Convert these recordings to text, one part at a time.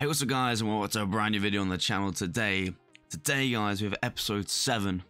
Hey, what's up guys, and welcome to a brand new video on the channel today. Today, guys, we have episode 7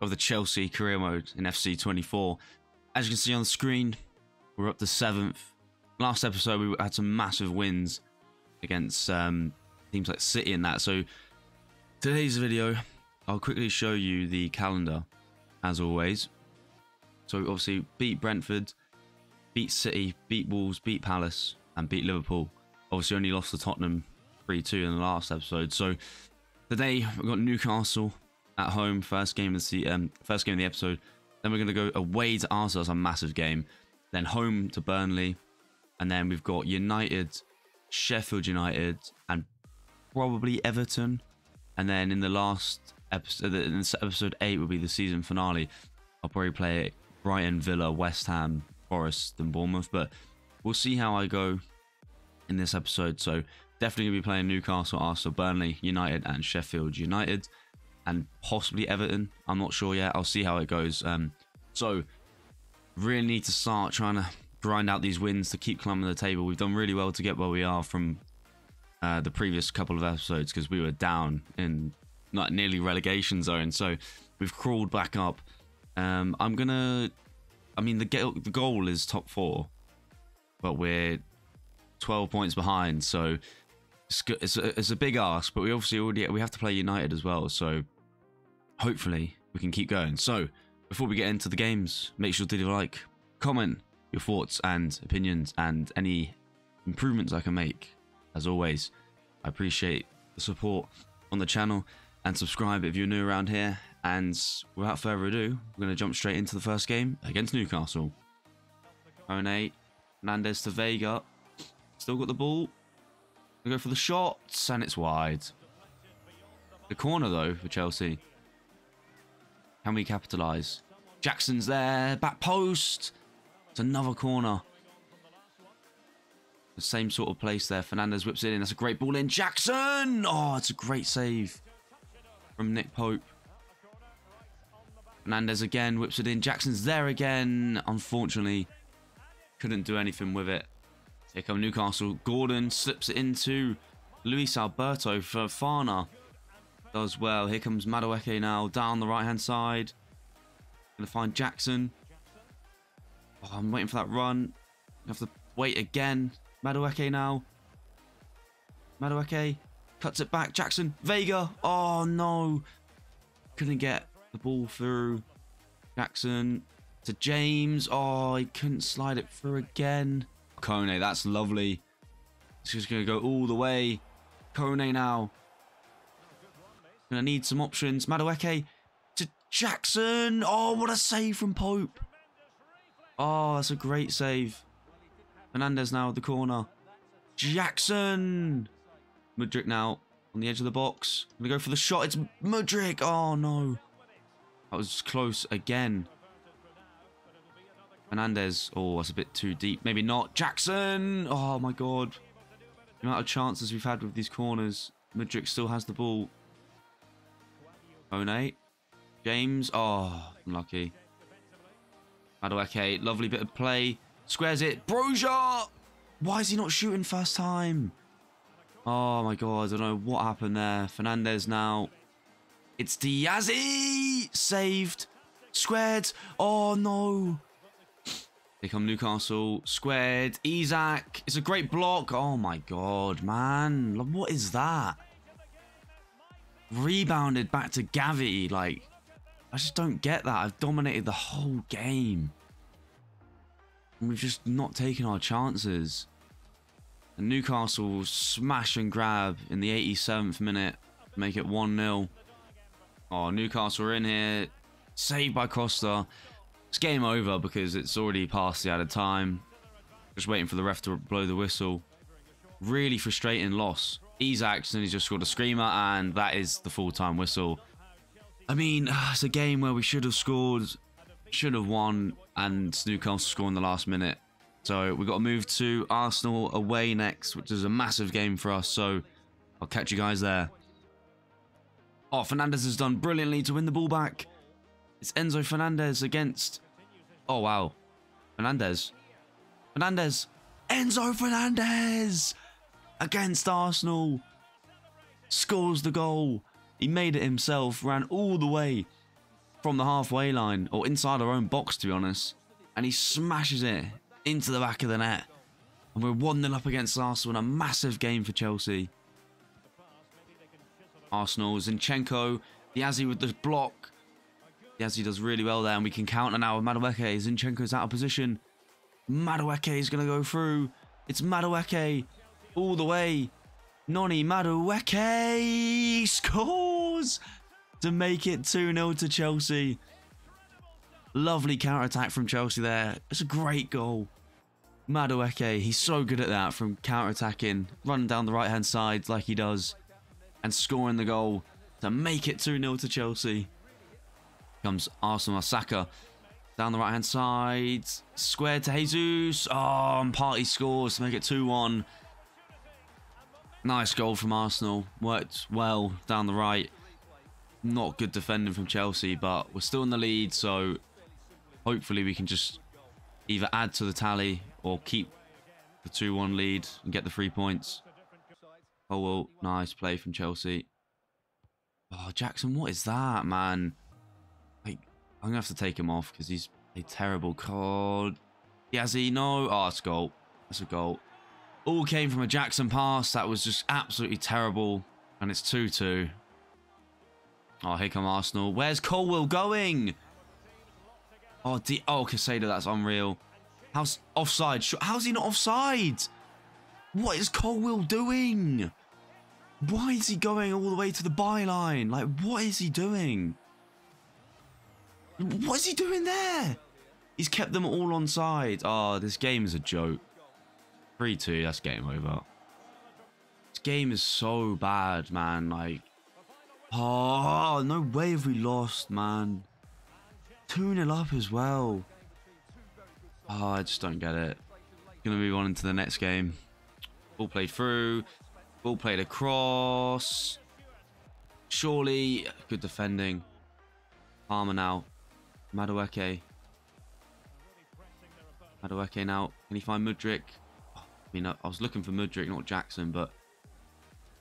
of the Chelsea career mode in FC 24. As you can see on the screen, we're up to 7th. Last episode, we had some massive wins against um, teams like City and that. So, today's video, I'll quickly show you the calendar, as always. So, obviously, beat Brentford, beat City, beat Wolves, beat Palace, and beat Liverpool. Obviously, only lost to Tottenham 3-2 in the last episode. So today we've got Newcastle at home, first game of the um, first game of the episode. Then we're going to go away to Arsenal, a massive game. Then home to Burnley, and then we've got United, Sheffield United, and probably Everton. And then in the last episode, in episode eight will be the season finale. I'll probably play Brighton, Villa, West Ham, Forest, and Bournemouth. But we'll see how I go in this episode. So definitely going to be playing Newcastle, Arsenal, Burnley, United, and Sheffield United, and possibly Everton. I'm not sure yet. I'll see how it goes. Um, so, really need to start trying to grind out these wins to keep climbing the table. We've done really well to get where we are from uh, the previous couple of episodes because we were down in like nearly relegation zone. So we've crawled back up. Um, I'm gonna. I mean, the the goal is top four, but we're 12 points behind. So it's, it's, a, it's a big ask, but we obviously already we have to play United as well. So hopefully we can keep going. So before we get into the games, make sure to leave a like, comment your thoughts and opinions, and any improvements I can make. As always, I appreciate the support on the channel and subscribe if you're new around here. And without further ado, we're going to jump straight into the first game against Newcastle. Kone, Hernandez to Vega. Still got the ball. We go for the shots, and it's wide. The corner, though, for Chelsea. Can we capitalise? Jackson's there. Back post. It's another corner. The same sort of place there. Fernandez whips it in. That's a great ball in. Jackson! Oh, it's a great save from Nick Pope. Fernandez again whips it in. Jackson's there again. Unfortunately, couldn't do anything with it. Here come Newcastle. Gordon slips it into Luis Alberto for Fana. Does well. Here comes Madueke now down the right hand side. Gonna find Jackson. Oh, I'm waiting for that run. Have to wait again. Madueke now. Madueke cuts it back. Jackson. Vega. Oh no. Couldn't get the ball through. Jackson to James. Oh, he couldn't slide it through again. Kone, that's lovely. Just going to go all the way. Kone now. Going to need some options. Madueke to Jackson. Oh, what a save from Pope. Oh, that's a great save. Fernandez now at the corner. Jackson. Mudryk now on the edge of the box. Going to go for the shot. It's Mudryk. Oh, no. That was close again. Fernandez. Oh, that's a bit too deep. Maybe not. Jackson. Oh, my God. The amount of chances we've had with these corners. Mudryk still has the ball. One James. Oh, unlucky. Madueke. Lovely bit of play. Squares it. Broja. Why is he not shooting first time? Oh, my God. I don't know what happened there. Fernandez now. It's Disasi. Saved. Squared. Oh, no. Here come Newcastle. Squared. Isak. It's a great block. Oh my god, man. What is that? Rebounded back to Gavi. Like, I just don't get that. I've dominated the whole game. And we've just not taken our chances. And Newcastle smash and grab in the 87th minute. Make it 1-0. Oh, Newcastle are in here. Saved by Costa. It's game over because it's already past the added time. Just waiting for the ref to blow the whistle. Really frustrating loss. And he's just scored a screamer and that is the full-time whistle. I mean, it's a game where we should have scored, should have won, and Newcastle score in the last minute. So we've got to move to Arsenal away next, which is a massive game for us. So I'll catch you guys there. Oh, Fernandez has done brilliantly to win the ball back. It's Enzo Fernandez against... Oh, wow. Fernandez. Fernandez. Enzo Fernandez! against Arsenal. Scores the goal. He made it himself, ran all the way from the halfway line, or inside our own box to be honest. And he smashes it into the back of the net. And we're 1-0 up against Arsenal in a massive game for Chelsea. Arsenal, Zinchenko, Disasi with the block. Disasi does really well there, and we can counter now Madueke. Zinchenko's out of position. Madueke is going to go through. It's Madueke all the way. Noni Madueke scores to make it 2-0 to Chelsea. Lovely counter-attack from Chelsea there. It's a great goal. Madueke, he's so good at that from counter-attacking, running down the right-hand side like he does, and scoring the goal to make it 2-0 to Chelsea. Comes Arsenal Saka down the right-hand side, square to Jesus. Oh, and Partey scores to make it 2-1. Nice goal from Arsenal. Worked well down the right. Not good defending from Chelsea, but we're still in the lead, so hopefully we can just either add to the tally or keep the 2-1 lead and get the three points. Oh, well, nice play from Chelsea. Oh, Jackson, what is that, man? I'm going to have to take him off because he's a terrible call. Yazzie, no. Oh, it's a goal. That's a goal. All came from a Jackson pass. That was just absolutely terrible. And it's 2-2. Oh, here come Arsenal. Where's Colwill going? Oh, D oh, Casado, that's unreal. How's offside? How's he not offside? What is Colwill doing? Why is he going all the way to the byline? Like, what is he doing? What is he doing there? He's kept them all on side. Oh, this game is a joke. 3-2, that's game over. This game is so bad, man. Like, oh, no way have we lost, man. 2-0 up as well. Oh, I just don't get it. Gonna move on into the next game. Ball played through. Ball played across. Surely, good defending. Palmer now. Madueke. Madueke now. Can he find Mudryk? Oh, I mean, I, I was looking for Mudryk, not Jackson, but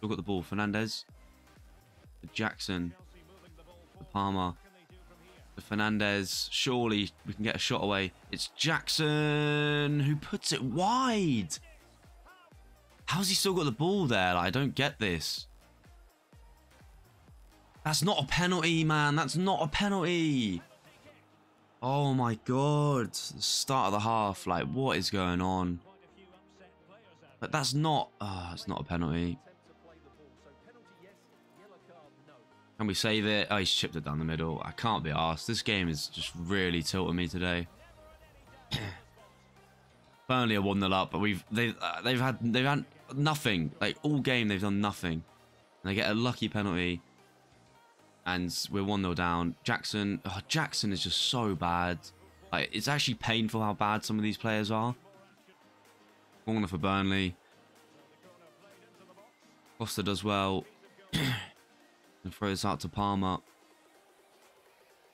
look at the ball. Fernandez. Jackson. The Palmer. The Fernandez. Surely we can get a shot away. It's Jackson who puts it wide. How's he still got the ball there? Like, I don't get this. That's not a penalty, man. That's not a penalty. Oh my god. Start of the half. Like, what is going on? But that's not... Oh, it's not a penalty. Can we save it? Oh, he's chipped it down the middle. I can't be asked. This game is just really tilting me today. Burnley are one 0 up, but we've they've uh, they've had they've had nothing. Like all game, they've done nothing. And they get a lucky penalty, and we're one 0 down. Jackson, oh, Jackson is just so bad. Like it's actually painful how bad some of these players are. Corner for Burnley. Costa does well. and throws out to Palmer.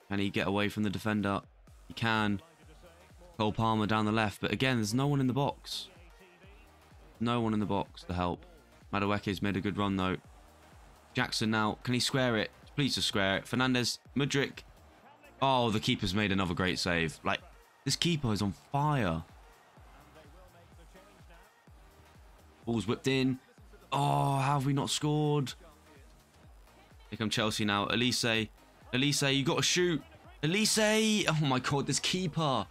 Can he get away from the defender? He can. Cole Palmer down the left, but again, there's no one in the box. No one in the box to help. Madueke's made a good run though. Jackson now, can he square it? Please just square it. Fernandez, Mudryk. Oh, the keeper's made another great save. Like, this keeper is on fire. Ball's whipped in. Oh, how have we not scored? Here come Chelsea now. Elise. Elise, you got to shoot. Elise. Oh my god, this keeper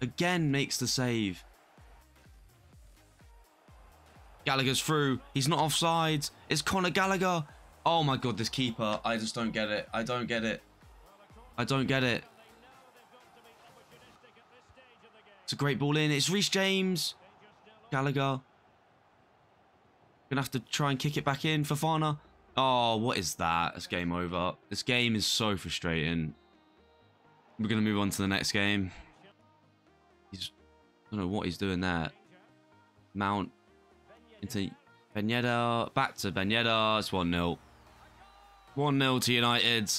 again makes the save. Gallagher's through. He's not offside. It's Conor Gallagher. Oh my god, this keeper. I just don't get it. I don't get it. I don't get it. It's a great ball in. It's Reece James. Gallagher. Gonna have to try and kick it back in. Fofana. Oh, what is that? It's game over. This game is so frustrating. We're to move on to the next game. He's, I don't know what he's doing there. Mount into Ben Yedder. Back to Ben Yedder. It's 1-0. 1-0 to United.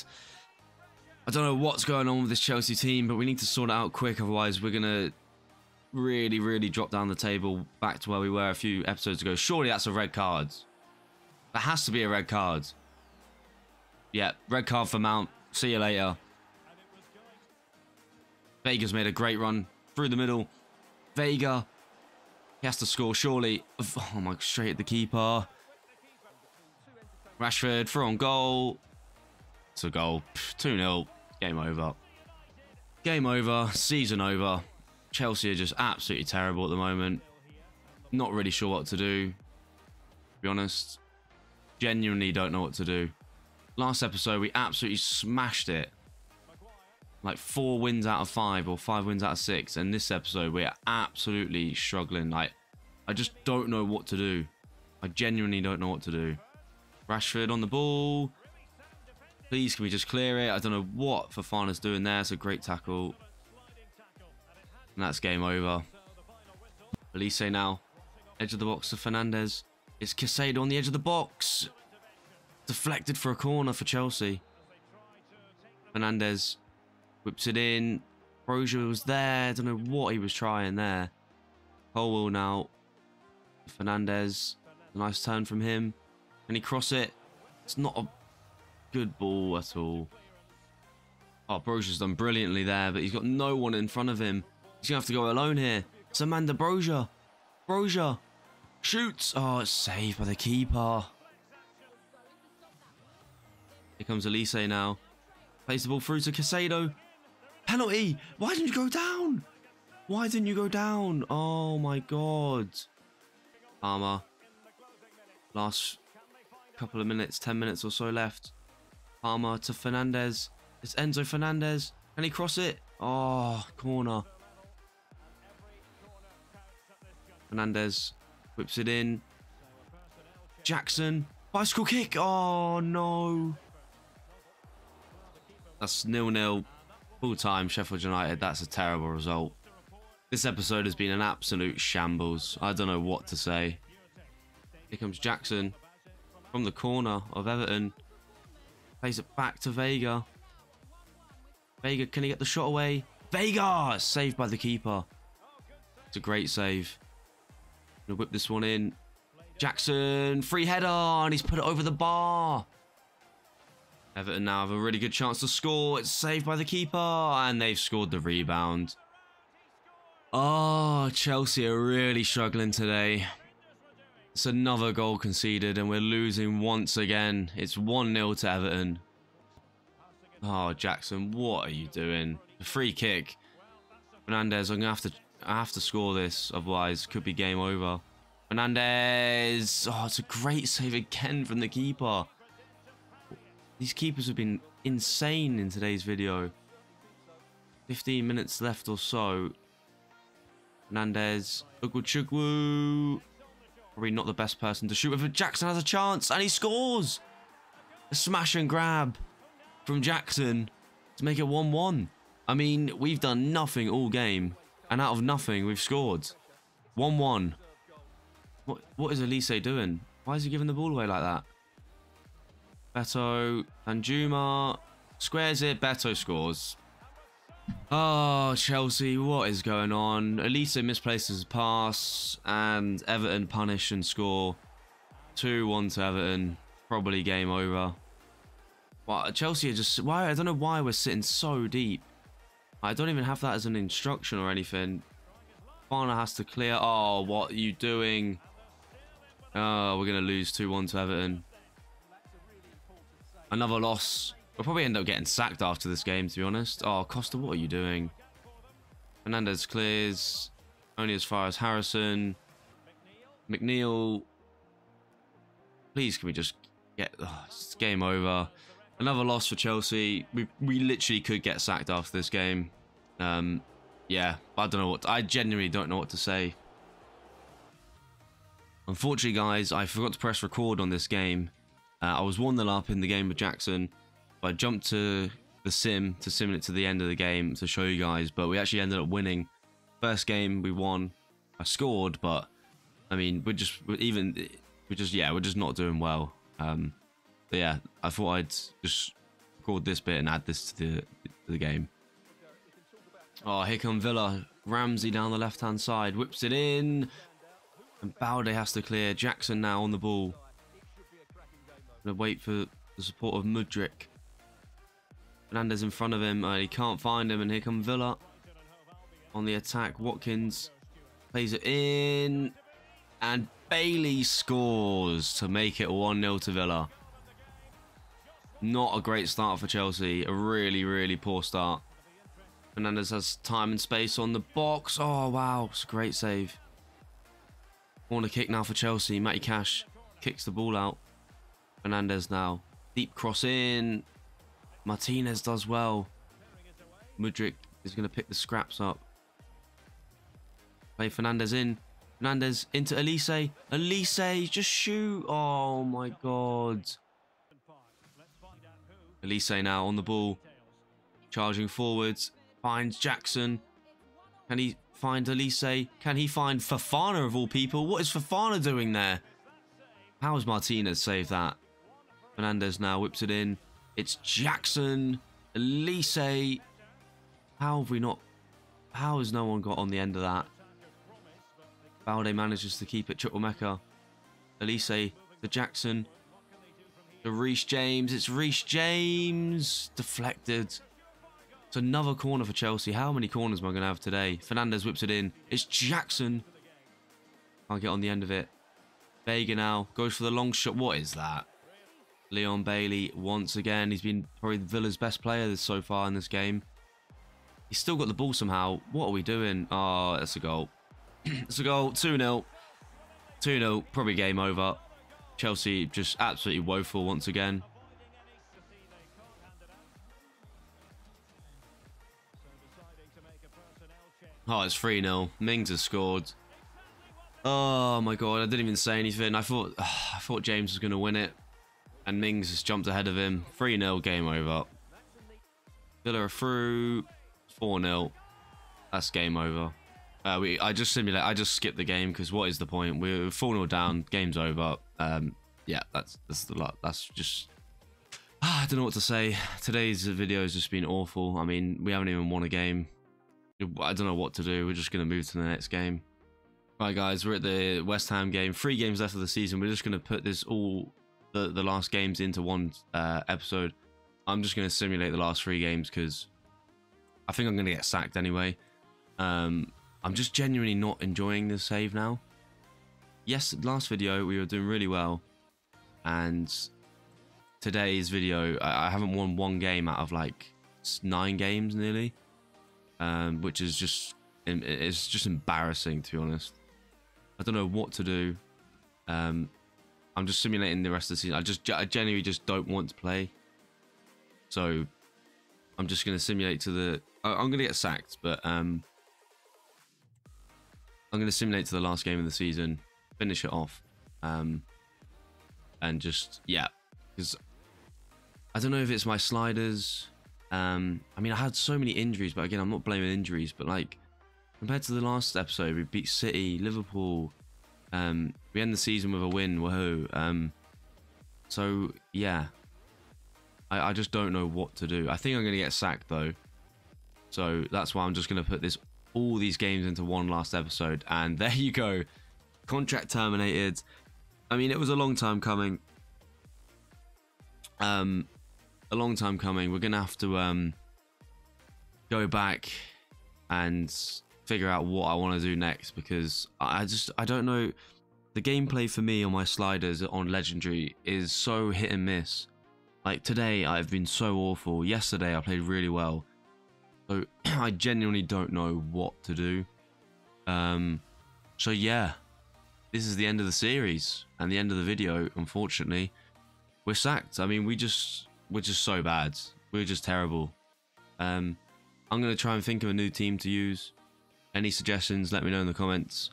I don't know what's going on with this Chelsea team, but we need to sort it out quick. Otherwise, we're going to really, really drop down the table back to where we were a few episodes ago. Surely that's a red card. That has to be a red card. Yeah, red card for Mount. See you later. Vega's made a great run through the middle. Vega. He has to score, surely. Oh my, straight at the keeper. Rashford, through on goal. It's a goal. 2-0. Game over. Game over. Season over. Chelsea are just absolutely terrible at the moment. Not really sure what to do. To be honest. Genuinely don't know what to do. Last episode, we absolutely smashed it. Like four wins out of five or five wins out of six. And this episode, we are absolutely struggling. Like, I just don't know what to do. I genuinely don't know what to do. Rashford on the ball. Please, can we just clear it? I don't know what Fofana's doing there. It's a great tackle. And that's game over. Elise now. Edge of the box to Fernandez. It's Caicedo on the edge of the box. Deflected for a corner for Chelsea. Fernandez whips it in. Broja was there. I don't know what he was trying there. Colwill now. Fernandez. Nice turn from him. Can he cross it? It's not a good ball at all. Oh, Broja's done brilliantly there, but he's got no one in front of him. He's going to have to go alone here. It's Armando Broja. Broja. Shoots. Oh, it's saved by the keeper. Here comes Elise now. Plays the ball through to Caicedo. Penalty. Why didn't you go down? Why didn't you go down? Oh, my God. Palmer. Last couple of minutes, 10 minutes or so left. Palmer to Fernandez. It's Enzo Fernandez. Can he cross it? Oh, corner. Fernandez whips it in. Jackson. Bicycle kick. Oh, no. That's nil-nil. Full time, Sheffield United. That's a terrible result. This episode has been an absolute shambles. I don't know what to say. Here comes Jackson from the corner of Everton. Plays it back to Vega. Vega, can he get the shot away? Vega! Saved by the keeper. It's a great save. Gonna whip this one in. Jackson, free header, and he's put it over the bar. Everton now have a really good chance to score. It's saved by the keeper, and they've scored the rebound. Oh, Chelsea are really struggling today. It's another goal conceded and we're losing once again. It's 1-0 to Everton. Oh, Jackson, what are you doing? A free kick. Fernandez, I'm going to have to I have to score this, otherwise could be game over. Fernandez! Oh, it's a great save again from the keeper. These keepers have been insane in today's video. 15 minutes left or so. Fernandez. Ugochukwu. Probably not the best person to shoot with, but Jackson has a chance and he scores! A smash and grab from Jackson to make it 1-1. I mean, we've done nothing all game, and out of nothing, we've scored. 1-1. What, what is Elise doing? Why is he giving the ball away like that? Beto, Danjuma, squares it, Beto scores. Oh, Chelsea, what is going on? Elise misplaces pass, and Everton punish and score. 2-1 to Everton. Probably game over. Well, Chelsea are just... Why? I don't know why we're sitting so deep. I don't even have that as an instruction or anything. Fana has to clear. Oh, what are you doing? Oh, we're going to lose 2-1 to Everton. Another loss. We'll probably end up getting sacked after this game, to be honest. Oh, Costa, what are you doing? Fernandez clears. Only as far as Harrison. McNeil. Please, can we just get... Oh, it's game over. Another loss for Chelsea. We, we literally could get sacked after this game. Um, yeah, I don't know what... I genuinely don't know what to say. Unfortunately, guys, I forgot to press record on this game. Uh, I was 1-0 up in the game with Jackson. I jumped to the sim to sim it to the end of the game to show you guys, but we actually ended up winning. First game we won. I scored, but I mean we're just we're even we're just yeah we're just not doing well. Um, but yeah, I thought I'd just record this bit and add this to the to the game. Oh, here come Villa Ramsey down the left-hand side. Whips it in. And Balde has to clear. Jackson now on the ball. Gonna wait for the support of Mudryk. Fernandez in front of him. Uh, he can't find him. And here come Villa. On the attack. Watkins plays it in. And Bailey scores to make it 1-0 to Villa. Not a great start for Chelsea. A really, really poor start. Fernandez has time and space on the box. Oh, wow. It's a great save. Corner kick now for Chelsea. Matty Cash kicks the ball out. Fernandez now. Deep cross in. Martinez does well. Mudryk is going to pick the scraps up. Play Fernandez in. Fernandez into Elise. Elise, just shoot. Oh my god. Elise now on the ball. Charging forwards. Finds Jackson. Can he find Elise? Can he find Fofana of all people? What is Fofana doing there? How has Martinez saved that? Fernandez now whips it in. It's Jackson. Elise. How have we not... How has no one got on the end of that? Balde manages to keep it Chukwuemeka. Elise to Jackson. To Reece James. It's Reece James. Deflected. It's another corner for Chelsea. How many corners am I going to have today? Fernandez whips it in. It's Jackson. Can't get on the end of it. Vega now goes for the long shot. What is that? Leon Bailey once again. He's been probably Villa's best player so far in this game. He's still got the ball somehow. What are we doing? Oh, that's a goal. it's a goal. 2-0. 2-0. Probably game over. Chelsea just absolutely woeful once again. Oh, it's 3-0. Mings has scored. Oh my god, I didn't even say anything. I thought I thought James was going to win it. And Mings has jumped ahead of him. 3-0, game over. Villa are through. 4-0. That's game over. Uh, we, I just simulate. I just skipped the game because what is the point? We're 4 0 down. Game's over. Um, yeah, that's that's the lot. That's just. Ah, I don't know what to say. Today's video has just been awful. I mean, we haven't even won a game. I don't know what to do. We're just going to move to the next game. Right, guys, we're at the West Ham game. Three games left of the season. We're just going to put this all the the last games into one uh, episode. I'm just going to simulate the last three games because I think I'm going to get sacked anyway. Um, I'm just genuinely not enjoying the save now. Yes, last video we were doing really well, and today's video I, haven't won one game out of like nine games nearly, um, which is just it's just embarrassing to be honest. I don't know what to do. Um, I'm just simulating the rest of the season. I just I genuinely just don't want to play. So I'm just gonna simulate to the. I'm gonna get sacked, but um, I'm going to simulate to the last game of the season, finish it off, um, and just yeah, because I don't know if it's my sliders. Um, I mean, I had so many injuries, but again, I'm not blaming injuries, but like compared to the last episode, we beat City, Liverpool. Um, we end the season with a win. Woohoo! Um, so yeah, I, I just don't know what to do. I think I'm going to get sacked though. So that's why I'm just going to put this all these games into one last episode. And there you go. Contract terminated. I mean, it was a long time coming. Um, a long time coming. We're gonna have to um go back and figure out what I want to do next because I just I don't know. The gameplay for me on my sliders on legendary is so hit and miss. Like today, I've been so awful. Yesterday, I played really well. So I genuinely don't know what to do. Um, so yeah, this is the end of the series and the end of the video. Unfortunately, we're sacked. I mean, we just we're just so bad. We're just terrible. Um, I'm gonna try and think of a new team to use. Any suggestions? Let me know in the comments.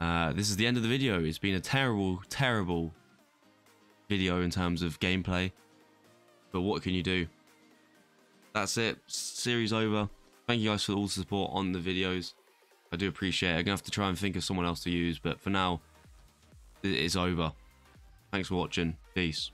Uh, this is the end of the video. It's been a terrible, terrible video in terms of gameplay. But what can you do? that's it. Series over. Thank you guys for all the support on the videos. I do appreciate it. I'm going to have to try and think of someone else to use, but for now, it is over. Thanks for watching. Peace.